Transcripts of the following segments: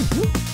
Woo!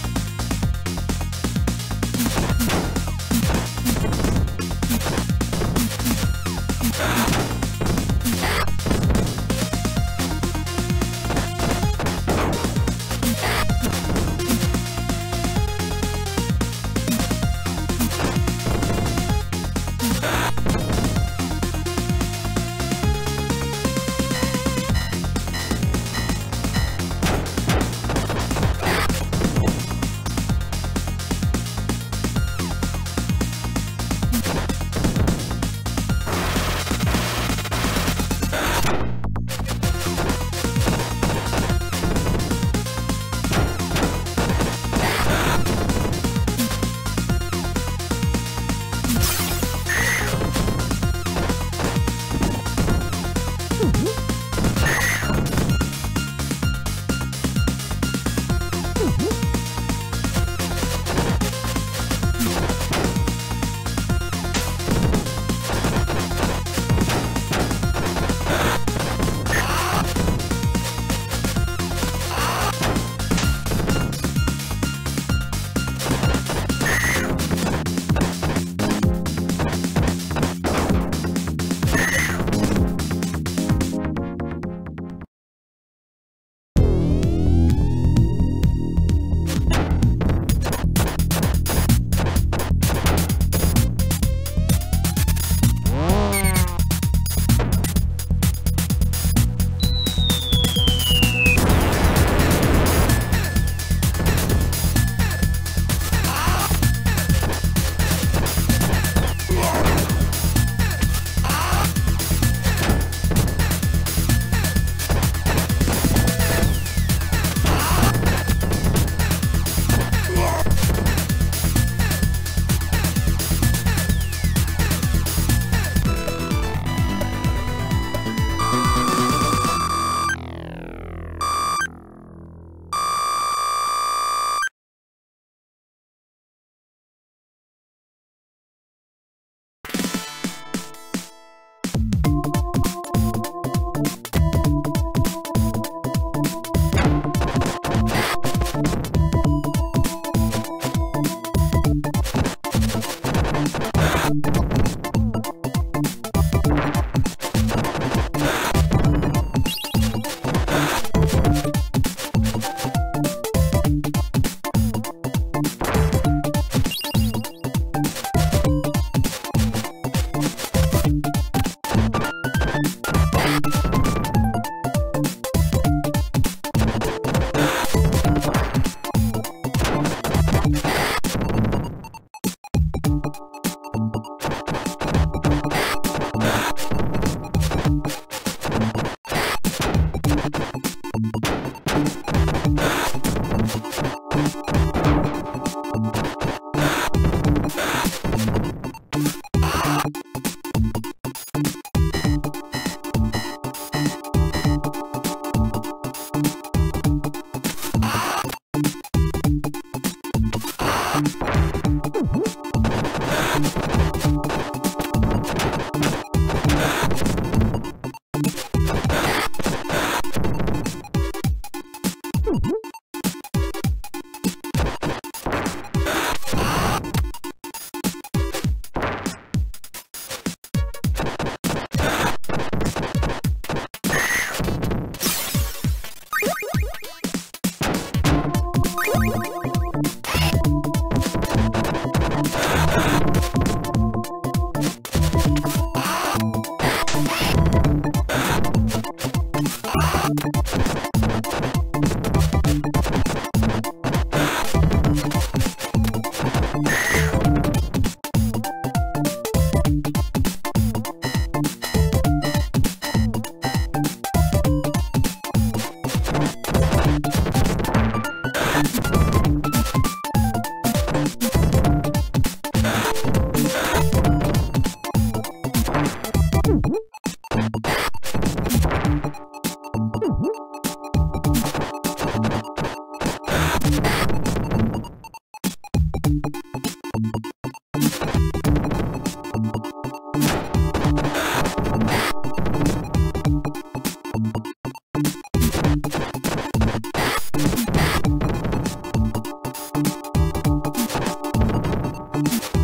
you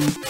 you